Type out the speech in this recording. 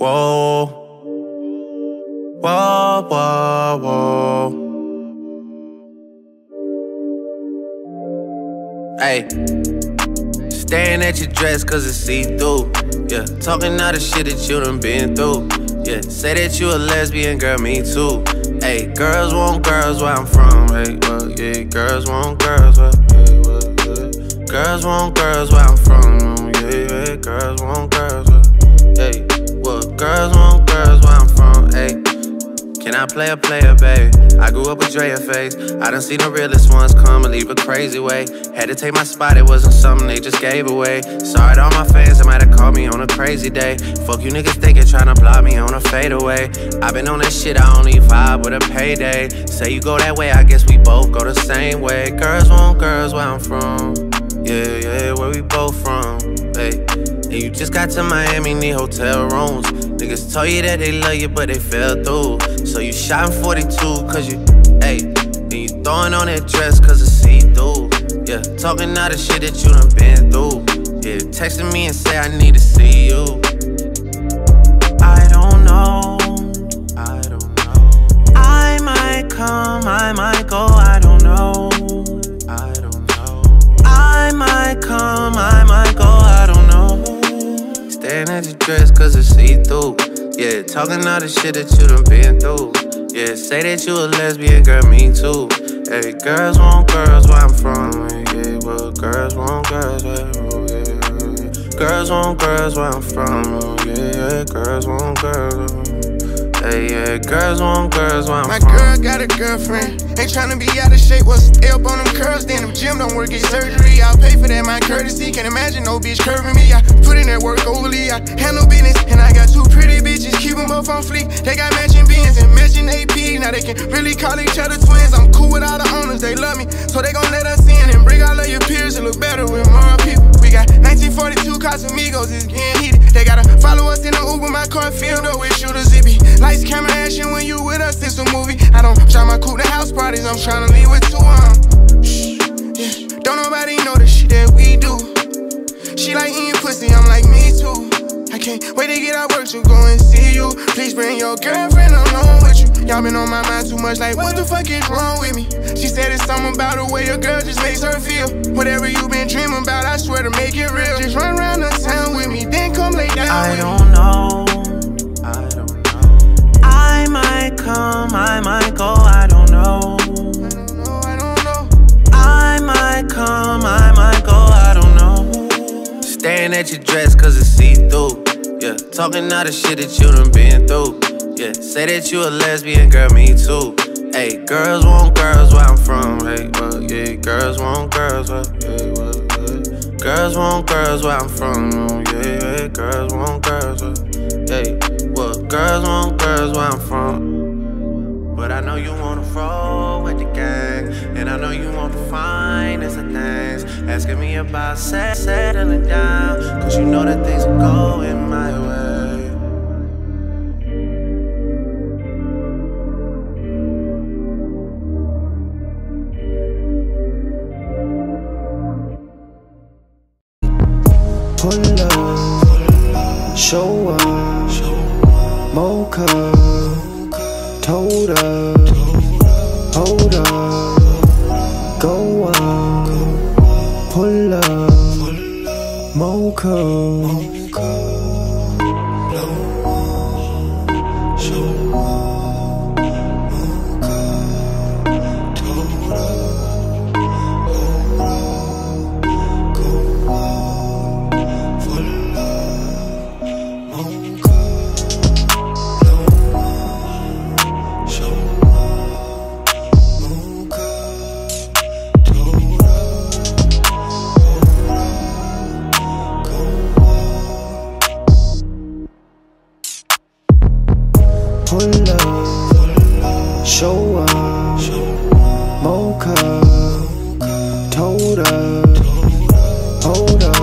Whoa. Whoa, whoa, whoa. Hey. Staring at your dress cause it's see through. Yeah, talking all the shit that you done been through. Yeah, say that you a lesbian, girl, me too. Hey, girls want girls where I'm from. Hey, well, yeah, girls want girls where, yeah, well, yeah. Girls want girls where I'm from. Yeah, yeah, girls want girls Play a player, babe? I grew up with Drea face. I done seen the realest ones come and leave a crazy way. Had to take my spot, it wasn't something they just gave away. Sorry to all my fans that might have called me on a crazy day. Fuck you niggas thinking trying to block me on a fadeaway. i been on that shit, I only vibe with a payday. Say you go that way, I guess we both go the same way. Girls want girls where I'm from. Yeah, yeah, where we both from. Hey. And you just got to Miami, need hotel rooms. Niggas told you that they love you, but they fell through. So you shot in 42, cause you, hey, and you throwing on that dress, cause it's see through. Yeah, talking all the shit that you done been through. Yeah, texting me and say I need to see you. I don't know, dress cause it's see through. Yeah, talking all the shit that you done been through. Yeah, say that you a lesbian, girl, me too. Hey, girls want girls where I'm from. Yeah, well, girls want girls where oh, yeah. Girls want girls where I'm from. Oh, yeah, girls want girls. Hey, yeah, girls want girls want My from. girl got a girlfriend. Ain't tryna be out of shape. What's up on them curls? Then them gym don't work, get surgery. I'll pay for that, my courtesy. Can't imagine no bitch curving me. I put in that work overly. I handle business. And I got two pretty bitches. Keep them both on fleek. They got matching beans and matching AP. Now they can really call each other twins. I'm cool with all the owners. They love me. So they gon' let us in and bring all of your peers to look better with more people. We got 1942 Casamigos. It's getting heated. They gotta follow us parties. I'm tryna leave with two um. Shh, yeah. Don't nobody know the shit that we do. She like eating pussy, I'm like me too. I can't wait to get out work to go and see you. Please bring your girlfriend along with you. Y'all been on my mind too much, like what the fuck is wrong with me? She said it's something about the way a girl just makes her feel. Whatever you been dreaming about, I swear to make it real. Just run around the town with me, then come lay down I with me. don't know. I don't know. I might come, I might at your dress cause it's see through. Yeah, talking all the shit that you done been through. Yeah, say that you a lesbian, girl, me too. Hey, girls want girls where I'm from. Hey, well, yeah, girls want girls where, yeah, uh, well, yeah. Uh. Girls want girls where I'm from. Yeah, yeah, girls want girls where, hey, well, girls want girls where I'm from. But I know you wanna roll with the gang. And I know you want the finest of things. Asking me about set, settling down. You know that things are going my way. Pull up, show up, mocha, told up, hold up, go up, pull up. 某刻。Pull up, show up, mocha, told up, hold up.